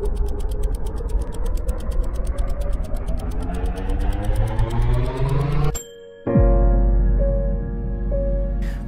you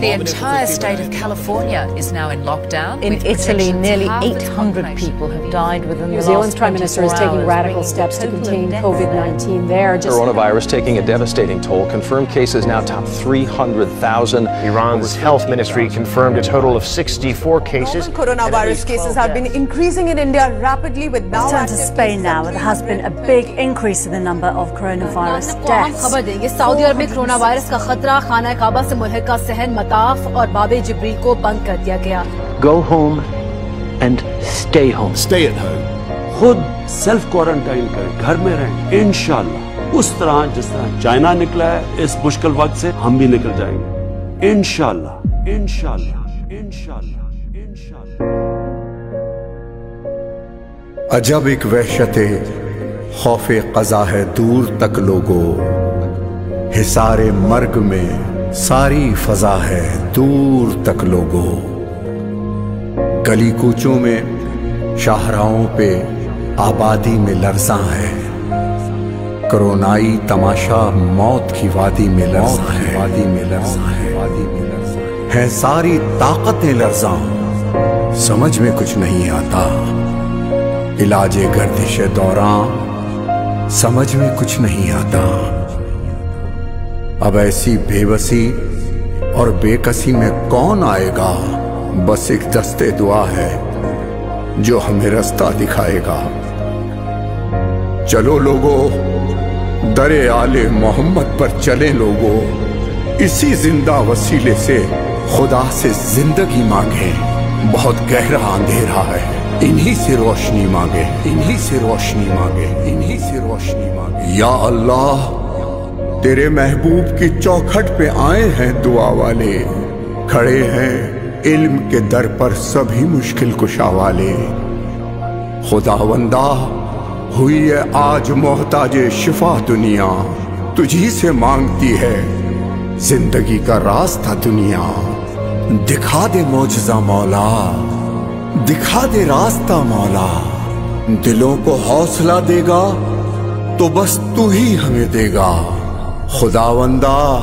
The entire state of California is now in lockdown. In Italy, nearly 800 people have died within the New Zealand's Prime Minister is taking radical steps to contain COVID-19 there. Just coronavirus taking a devastating toll. Confirmed cases now top 300,000. Iran's health ministry confirmed a total of 64 cases. Coronavirus cases have been increasing in India rapidly with now Turn to Spain now. There has been a big increase in the number of coronavirus deaths. خبر دیں گے سعودی عرب میں corona virus کا خطرہ خانہ کعبہ سے ملحقہ صحن مطاف اور باب جبریل کو بند کر دیا گیا Go home and stay home. Stay at home. خود سیلف کوارنٹائن کریں گھر میں رہیں انشاءاللہ اس طرح جس طرح چائنا نکلا ہے اس مشکل وقت سے ہم بھی نکل جائیں گے انشاءاللہ انشاءاللہ انشاءاللہ انشاءاللہ عجب ایک وحشت خوف قضا ہے دور تک لوگو حصار مرگ میں ساری فضا ہے دور تک لوگو گلی کوچوں میں شاہراہوں پہ آبادی میں لرزاں ہے کرونائی تماشا موت کی وادی میں لرزاں ہے وادی میں لرزاں ہے وادی میں لرزاں ہے ساری طاقتیں لرزاں۔ سمجھ میں کچھ نہیں آتا۔ علاج گردش دوران، سمجھ میں کچھ نہیں آتا۔ اب ایسی بے بسی اور بے کسی میں کون آئے گا؟ بس ایک دستے دعا ہے جو ہمیں رستہ دکھائے گا۔ چلو لوگو، در آل محمد پر چلے لوگو۔ اسی زندہ وسیلے سے خدا سے زندگی مانگے بہت گہرا اندھیرا ہے۔ انہی سے روشنی مانگے۔ انہی سے روشنی مانگے۔ انہی سے روشنی مانگے۔ یا اللہ، تیرے محبوب کی چوکھٹ پہ آئے ہیں دعا والے۔ کھڑے ہیں علم کے در پر سبھی مشکل کشا والے۔ خدا وندہ ہوئی ہے آج محتاج شفا دنیا۔ تجھی سے مانگتی ہے زندگی کا راستہ دنیا۔ دکھا دے موجزہ مولا، دکھا دے راستہ مولا۔ دلوں کو حوصلہ دے گا تو بس تو ہی ہمیں دے گا۔ خدا وندہ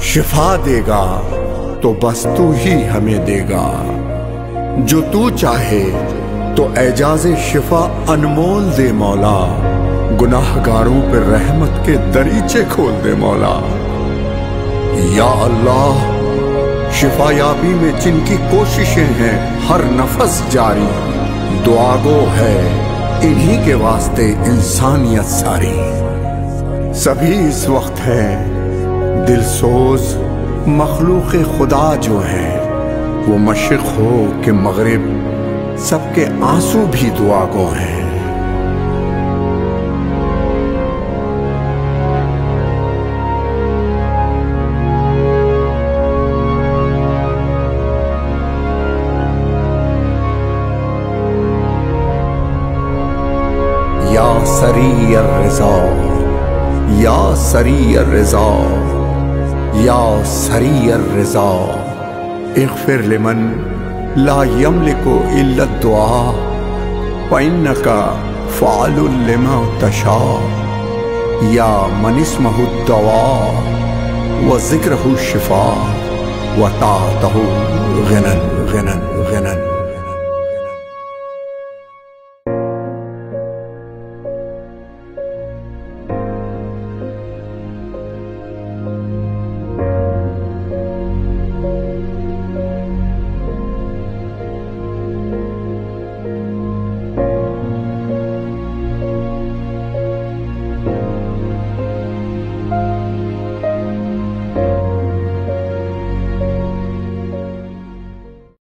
شفا دے گا تو بس تو ہی ہمیں دے گا۔ جو تو چاہے تو اعجاز شفا انمول دے مولا۔ گناہ گاروں پہ رحمت کے دریچے کھول دے مولا۔ یا اللہ شفا یابی میں جن کی کوششیں ہیں، ہر نفس جاری۔ دعا گو ہے، انہی کے واسطے انسانیت ساری۔ سبھی اس وقت ہیں، دل سوز مخلوق خدا جو ہے وہ مشرق ہو کہ مغرب، سب کے آنسو بھی دعا گو ہیں۔ سری الرضا، یا سری الرضا، یا سری الرضا۔ اغفر لمن لا يملك الا الدعاء فانك فعل لما تشاء۔ یا من اسمه الدواء وذكره الشفاء، وطاعته غنى غنى غنى